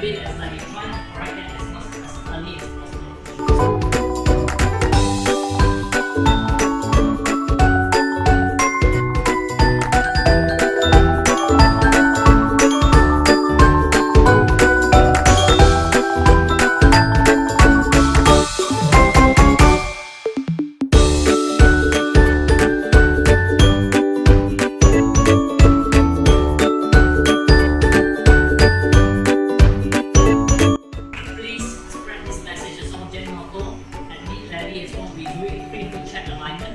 been It's going to be doing good check alignment